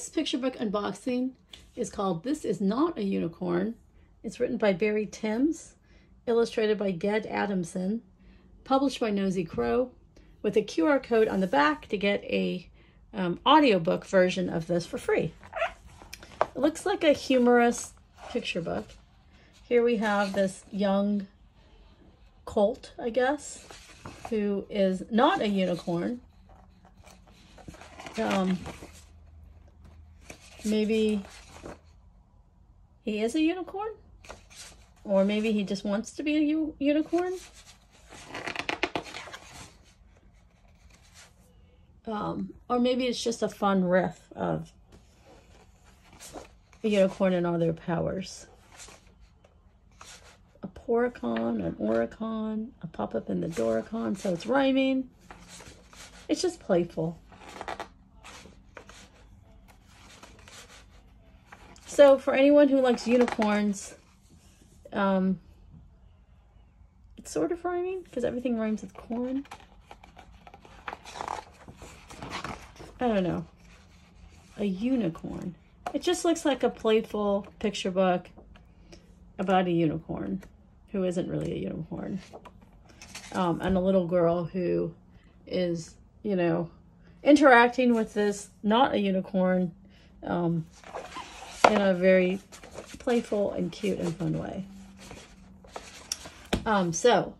this picture book unboxing is called This Is Not a Unicorn. It's written by Barry Timms, illustrated by Ged Adamson, published by Nosy Crow, with a QR code on the back to get a um, audiobook version of this for free. It looks like a humorous picture book. Here we have this young colt, I guess, who is not a unicorn. Um, maybe he is a unicorn? Or maybe he just wants to be a unicorn? Um, or maybe it's just a fun riff of a unicorn and all their powers. A poricon, an oricon, a pop-up in the doricon, so it's rhyming. It's just playful. So for anyone who likes unicorns, um, it's sort of rhyming because everything rhymes with corn. I don't know. A unicorn. It just looks like a playful picture book about a unicorn who isn't really a unicorn. Um, and a little girl who is, you know, interacting with this not a unicorn um, in a very playful and cute and fun way. Um, so,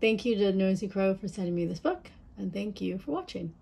thank you to Nosy Crow for sending me this book, and thank you for watching.